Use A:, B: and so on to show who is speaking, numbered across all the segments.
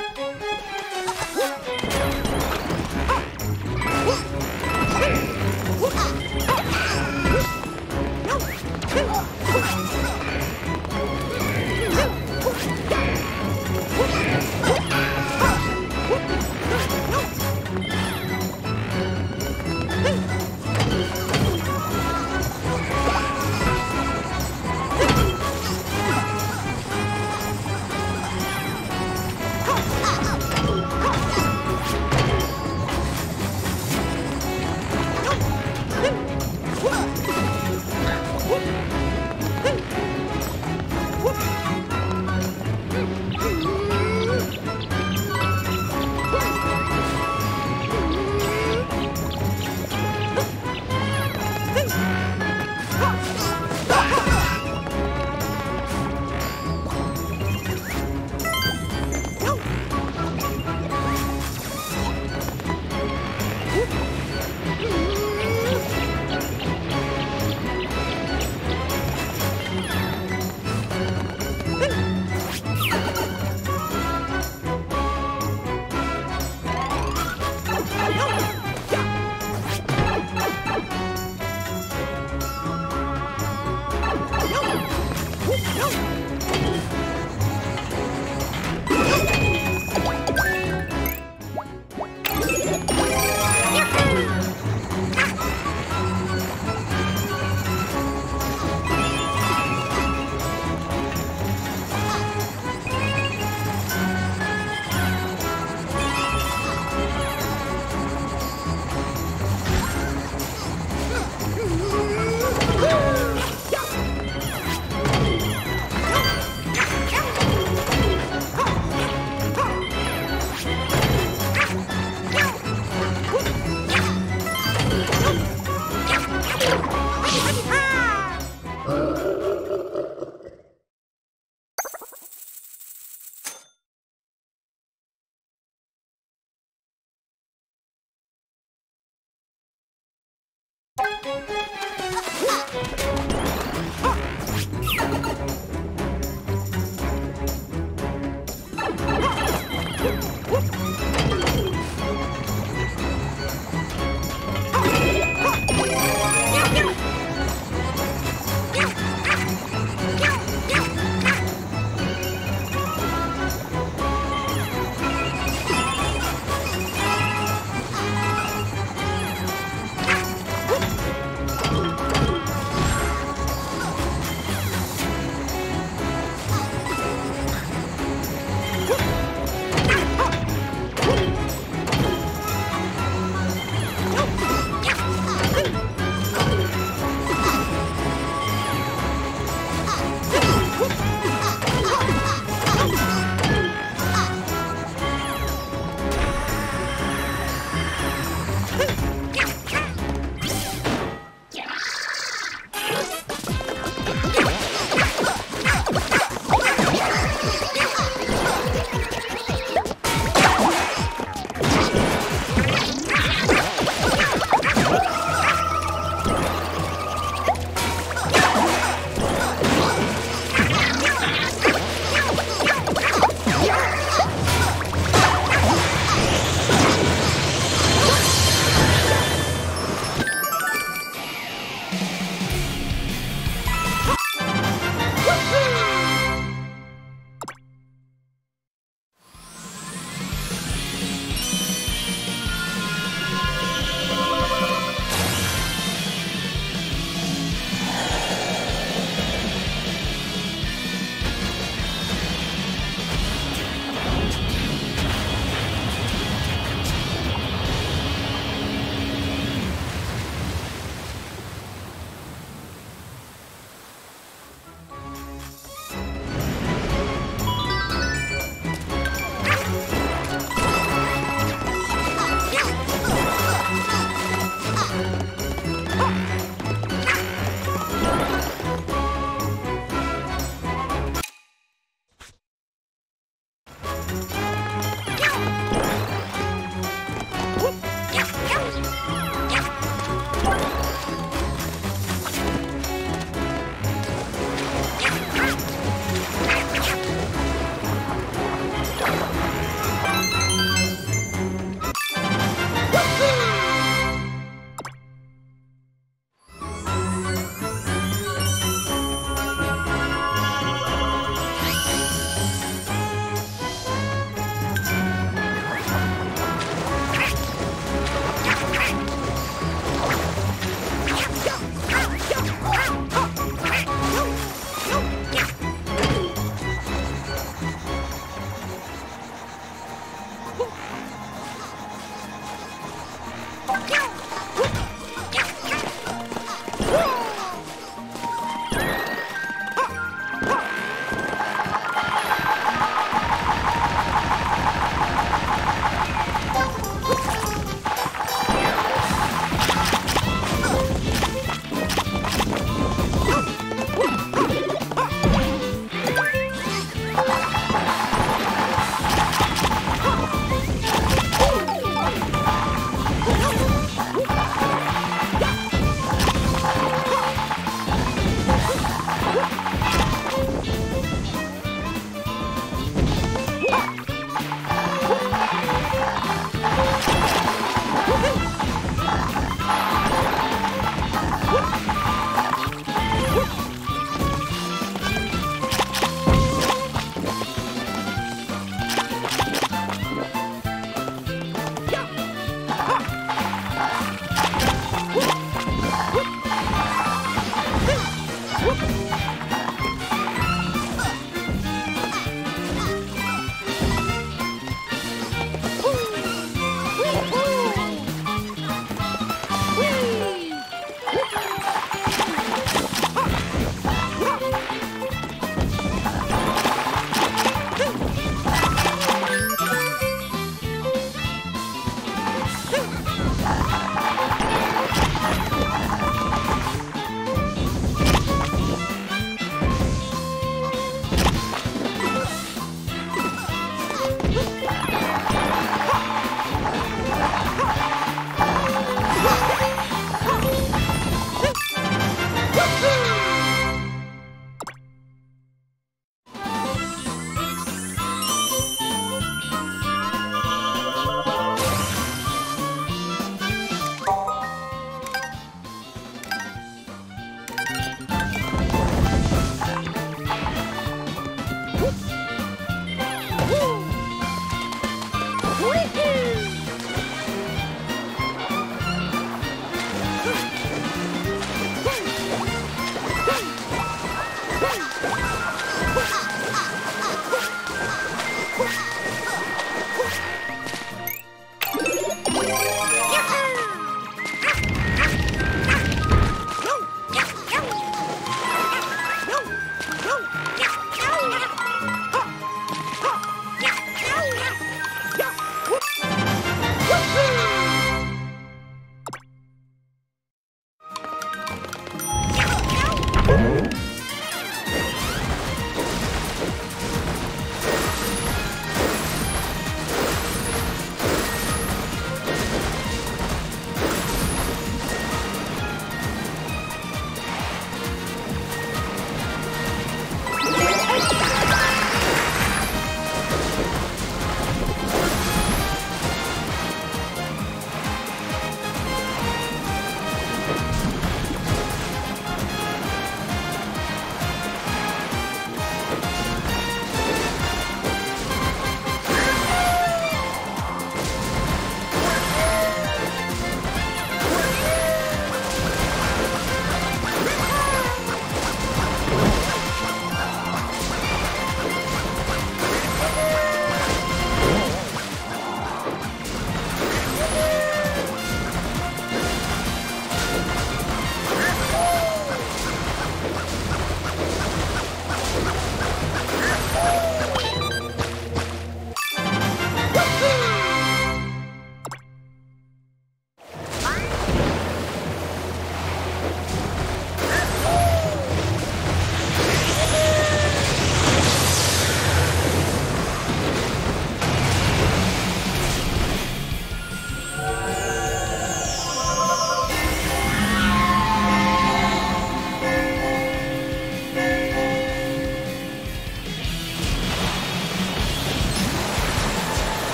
A: Oh!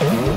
A: 嗯。